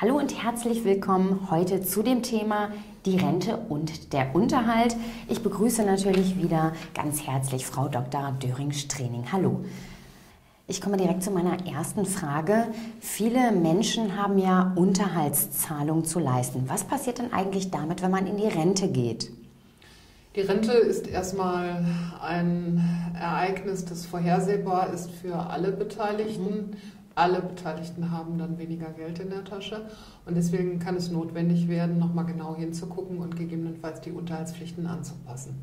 Hallo und herzlich willkommen heute zu dem Thema die Rente und der Unterhalt. Ich begrüße natürlich wieder ganz herzlich Frau Dr. Döring-Strening. Hallo. Ich komme direkt zu meiner ersten Frage. Viele Menschen haben ja Unterhaltszahlungen zu leisten. Was passiert denn eigentlich damit, wenn man in die Rente geht? Die Rente ist erstmal ein Ereignis, das vorhersehbar ist für alle Beteiligten. Mhm alle Beteiligten haben dann weniger Geld in der Tasche. Und deswegen kann es notwendig werden, nochmal genau hinzugucken und gegebenenfalls die Unterhaltspflichten anzupassen.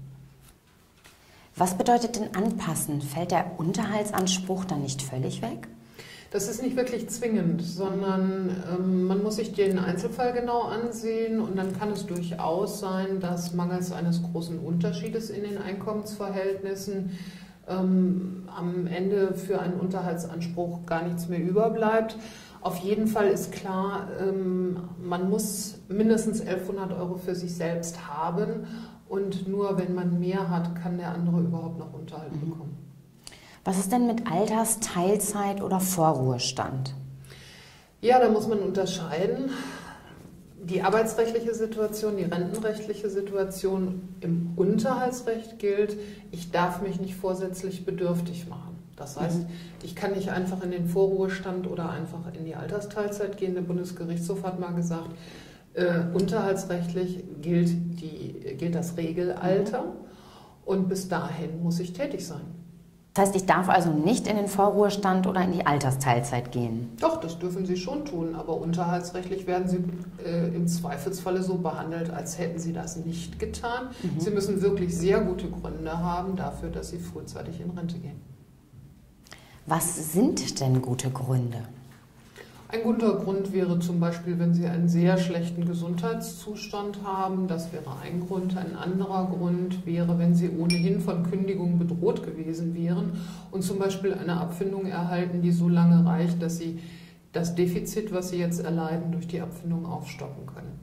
Was bedeutet denn anpassen? Fällt der Unterhaltsanspruch dann nicht völlig weg? Das ist nicht wirklich zwingend, sondern ähm, man muss sich den Einzelfall genau ansehen und dann kann es durchaus sein, dass mangels eines großen Unterschiedes in den Einkommensverhältnissen ähm, am Ende für einen Unterhaltsanspruch gar nichts mehr überbleibt. Auf jeden Fall ist klar, ähm, man muss mindestens 1100 Euro für sich selbst haben und nur wenn man mehr hat, kann der andere überhaupt noch Unterhalt mhm. bekommen. Was ist denn mit Alters-, Teilzeit oder Vorruhestand? Ja, da muss man unterscheiden die arbeitsrechtliche Situation, die rentenrechtliche Situation im Unterhaltsrecht gilt, ich darf mich nicht vorsätzlich bedürftig machen. Das heißt, mhm. ich kann nicht einfach in den Vorruhestand oder einfach in die Altersteilzeit gehen. Der Bundesgerichtshof hat mal gesagt, äh, unterhaltsrechtlich gilt, die, gilt das Regelalter mhm. und bis dahin muss ich tätig sein. Das heißt, ich darf also nicht in den Vorruhestand oder in die Altersteilzeit gehen? Doch, das dürfen Sie schon tun, aber unterhaltsrechtlich werden Sie äh, im Zweifelsfalle so behandelt, als hätten Sie das nicht getan. Mhm. Sie müssen wirklich sehr gute Gründe haben dafür, dass Sie frühzeitig in Rente gehen. Was sind denn gute Gründe? Ein guter Grund wäre zum Beispiel, wenn Sie einen sehr schlechten Gesundheitszustand haben. Das wäre ein Grund. Ein anderer Grund wäre, wenn Sie ohnehin von Kündigung bedroht gewesen wären und zum Beispiel eine Abfindung erhalten, die so lange reicht, dass Sie das Defizit, was Sie jetzt erleiden, durch die Abfindung aufstocken können.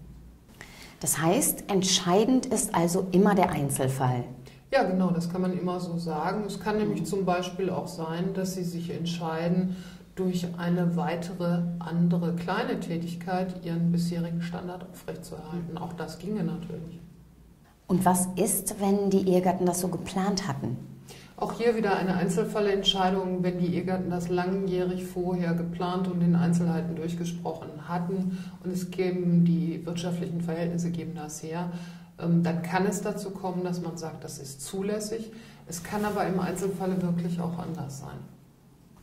Das heißt, entscheidend ist also immer der Einzelfall. Ja, genau, das kann man immer so sagen. Es kann nämlich zum Beispiel auch sein, dass Sie sich entscheiden, durch eine weitere andere kleine Tätigkeit ihren bisherigen Standard aufrechtzuerhalten. Auch das ginge natürlich. Und was ist, wenn die Ehegatten das so geplant hatten? Auch hier wieder eine Einzelfallentscheidung, wenn die Ehegatten das langjährig vorher geplant und in Einzelheiten durchgesprochen hatten und es geben die wirtschaftlichen Verhältnisse geben das her, ähm, dann kann es dazu kommen, dass man sagt, das ist zulässig. Es kann aber im Einzelfall wirklich auch anders sein.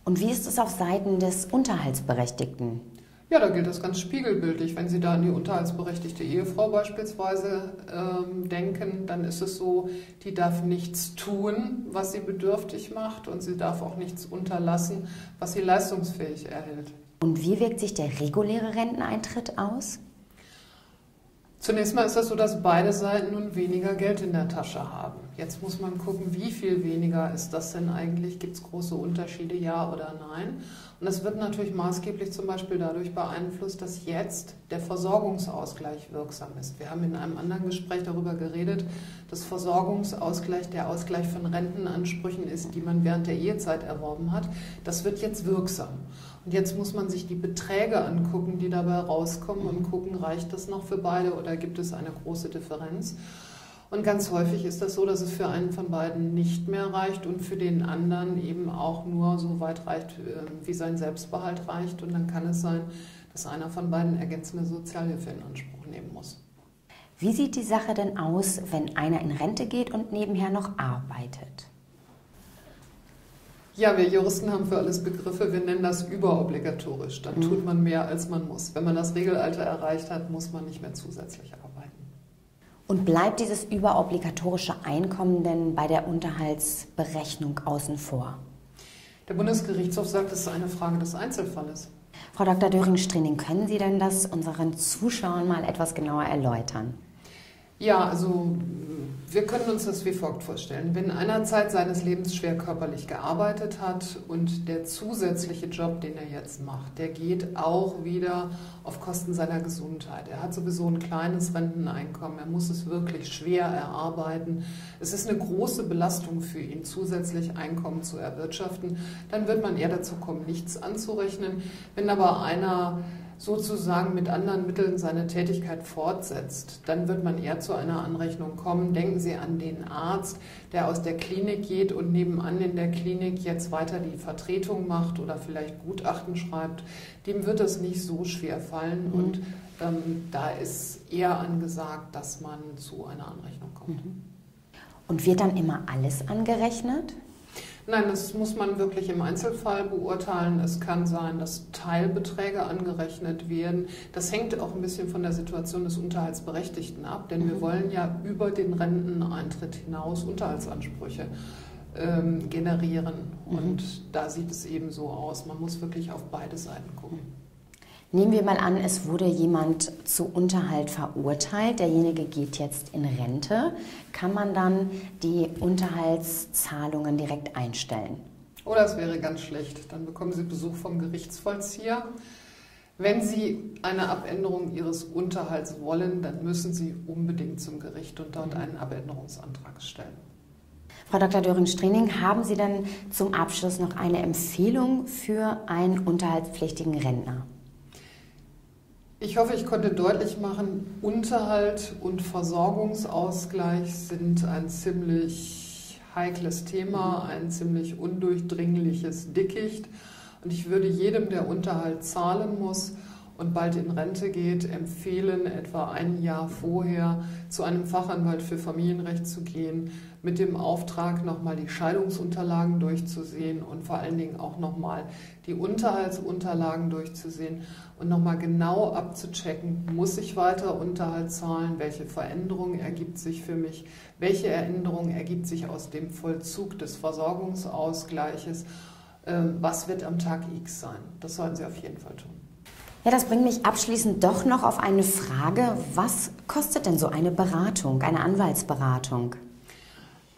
Und wie ist es auf Seiten des Unterhaltsberechtigten? Ja, da gilt das ganz spiegelbildlich. Wenn Sie da an die unterhaltsberechtigte Ehefrau beispielsweise ähm, denken, dann ist es so, die darf nichts tun, was sie bedürftig macht und sie darf auch nichts unterlassen, was sie leistungsfähig erhält. Und wie wirkt sich der reguläre Renteneintritt aus? Zunächst mal ist das so, dass beide Seiten nun weniger Geld in der Tasche haben. Jetzt muss man gucken, wie viel weniger ist das denn eigentlich? Gibt es große Unterschiede, ja oder nein? Und das wird natürlich maßgeblich zum Beispiel dadurch beeinflusst, dass jetzt der Versorgungsausgleich wirksam ist. Wir haben in einem anderen Gespräch darüber geredet, dass Versorgungsausgleich der Ausgleich von Rentenansprüchen ist, die man während der Ehezeit erworben hat. Das wird jetzt wirksam. Und jetzt muss man sich die Beträge angucken, die dabei rauskommen und gucken, reicht das noch für beide oder gibt es eine große Differenz. Und ganz häufig ist das so, dass es für einen von beiden nicht mehr reicht und für den anderen eben auch nur so weit reicht, äh, wie sein Selbstbehalt reicht. Und dann kann es sein, dass einer von beiden ergänzende Sozialhilfe in Anspruch nehmen muss. Wie sieht die Sache denn aus, wenn einer in Rente geht und nebenher noch arbeitet? Ja, wir Juristen haben für alles Begriffe. Wir nennen das überobligatorisch. Dann mhm. tut man mehr, als man muss. Wenn man das Regelalter erreicht hat, muss man nicht mehr zusätzlich arbeiten. Und bleibt dieses überobligatorische Einkommen denn bei der Unterhaltsberechnung außen vor? Der Bundesgerichtshof sagt, es ist eine Frage des Einzelfalles. Frau Dr. Döring-Strening, können Sie denn das unseren Zuschauern mal etwas genauer erläutern? Ja, also wir können uns das wie folgt vorstellen. Wenn einer Zeit seines Lebens schwer körperlich gearbeitet hat und der zusätzliche Job, den er jetzt macht, der geht auch wieder auf Kosten seiner Gesundheit. Er hat sowieso ein kleines Renteneinkommen, er muss es wirklich schwer erarbeiten. Es ist eine große Belastung für ihn, zusätzlich Einkommen zu erwirtschaften. Dann wird man eher dazu kommen, nichts anzurechnen. Wenn aber einer sozusagen mit anderen Mitteln seine Tätigkeit fortsetzt, dann wird man eher zu einer Anrechnung kommen. Denken Sie an den Arzt, der aus der Klinik geht und nebenan in der Klinik jetzt weiter die Vertretung macht oder vielleicht Gutachten schreibt. Dem wird es nicht so schwer fallen mhm. und ähm, da ist eher angesagt, dass man zu einer Anrechnung kommt. Mhm. Und wird dann immer alles angerechnet? Nein, das muss man wirklich im Einzelfall beurteilen. Es kann sein, dass Teilbeträge angerechnet werden. Das hängt auch ein bisschen von der Situation des Unterhaltsberechtigten ab, denn wir mhm. wollen ja über den Renteneintritt hinaus Unterhaltsansprüche ähm, generieren. Mhm. Und da sieht es eben so aus. Man muss wirklich auf beide Seiten gucken. Nehmen wir mal an, es wurde jemand zu Unterhalt verurteilt, derjenige geht jetzt in Rente. Kann man dann die Unterhaltszahlungen direkt einstellen? Oh, das wäre ganz schlecht. Dann bekommen Sie Besuch vom Gerichtsvollzieher. Wenn Sie eine Abänderung Ihres Unterhalts wollen, dann müssen Sie unbedingt zum Gericht und dort einen Abänderungsantrag stellen. Frau Dr. Döring-Strening, haben Sie dann zum Abschluss noch eine Empfehlung für einen unterhaltspflichtigen Rentner? Ich hoffe, ich konnte deutlich machen, Unterhalt und Versorgungsausgleich sind ein ziemlich heikles Thema, ein ziemlich undurchdringliches Dickicht. Und ich würde jedem, der Unterhalt zahlen muss und bald in Rente geht, empfehlen, etwa ein Jahr vorher zu einem Fachanwalt für Familienrecht zu gehen, mit dem Auftrag, nochmal die Scheidungsunterlagen durchzusehen und vor allen Dingen auch nochmal die Unterhaltsunterlagen durchzusehen und nochmal genau abzuchecken, muss ich weiter Unterhalt zahlen, welche Veränderung ergibt sich für mich, welche Änderung ergibt sich aus dem Vollzug des Versorgungsausgleiches, äh, was wird am Tag X sein. Das sollen Sie auf jeden Fall tun. Ja, das bringt mich abschließend doch noch auf eine Frage. Was kostet denn so eine Beratung, eine Anwaltsberatung?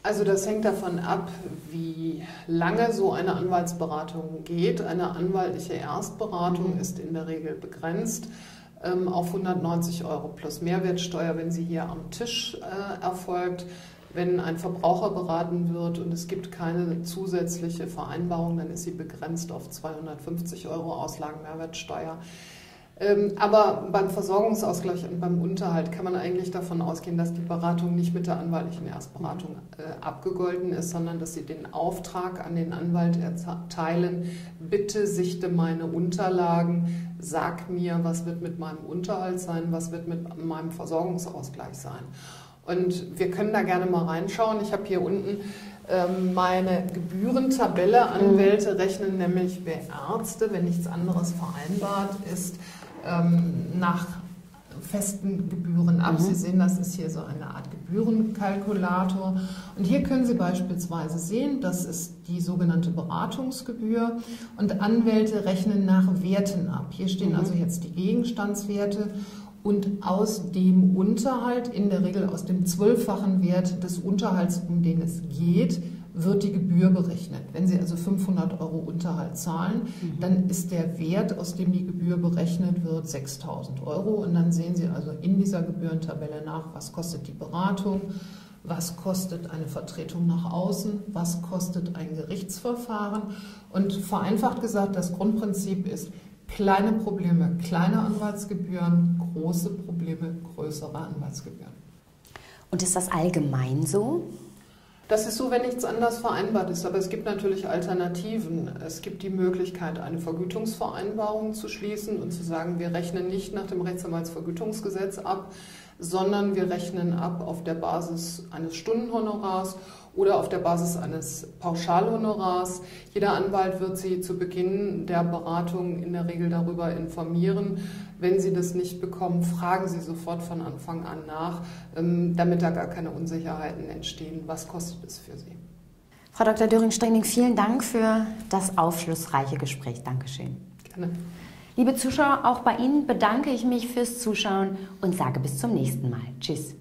Also das hängt davon ab, wie lange so eine Anwaltsberatung geht. Eine anwaltliche Erstberatung mhm. ist in der Regel begrenzt ähm, auf 190 Euro plus Mehrwertsteuer, wenn sie hier am Tisch äh, erfolgt. Wenn ein Verbraucher beraten wird und es gibt keine zusätzliche Vereinbarung, dann ist sie begrenzt auf 250 Euro Auslagen ähm, aber beim Versorgungsausgleich und beim Unterhalt kann man eigentlich davon ausgehen, dass die Beratung nicht mit der anwaltlichen Erstberatung äh, abgegolten ist, sondern dass sie den Auftrag an den Anwalt erteilen, bitte sichte meine Unterlagen, sag mir, was wird mit meinem Unterhalt sein, was wird mit meinem Versorgungsausgleich sein. Und wir können da gerne mal reinschauen. Ich habe hier unten ähm, meine Gebührentabelle. Anwälte rechnen nämlich bei Ärzte, wenn nichts anderes vereinbart ist, ähm, nach festen Gebühren ab. Mhm. Sie sehen, das ist hier so eine Art Gebührenkalkulator. Und hier können Sie beispielsweise sehen, das ist die sogenannte Beratungsgebühr. Und Anwälte rechnen nach Werten ab. Hier stehen mhm. also jetzt die Gegenstandswerte. Und aus dem Unterhalt, in der Regel aus dem zwölffachen Wert des Unterhalts, um den es geht, wird die Gebühr berechnet. Wenn Sie also 500 Euro Unterhalt zahlen, mhm. dann ist der Wert, aus dem die Gebühr berechnet wird, 6000 Euro. Und dann sehen Sie also in dieser Gebührentabelle nach, was kostet die Beratung, was kostet eine Vertretung nach außen, was kostet ein Gerichtsverfahren. Und vereinfacht gesagt, das Grundprinzip ist, kleine Probleme, kleine Anwaltsgebühren, große Probleme, größere Anwaltsgebühren. Und ist das allgemein so? Das ist so, wenn nichts anders vereinbart ist. Aber es gibt natürlich Alternativen. Es gibt die Möglichkeit, eine Vergütungsvereinbarung zu schließen und zu sagen, wir rechnen nicht nach dem Rechtsanwaltsvergütungsgesetz ab, sondern wir rechnen ab auf der Basis eines Stundenhonorars oder auf der Basis eines Pauschalhonorars. Jeder Anwalt wird Sie zu Beginn der Beratung in der Regel darüber informieren. Wenn Sie das nicht bekommen, fragen Sie sofort von Anfang an nach, ähm, damit da gar keine Unsicherheiten entstehen. Was kostet es für Sie? Frau Dr. Döring-Strenning, vielen Dank für das aufschlussreiche Gespräch. Dankeschön. Gerne. Liebe Zuschauer, auch bei Ihnen bedanke ich mich fürs Zuschauen und sage bis zum nächsten Mal. Tschüss.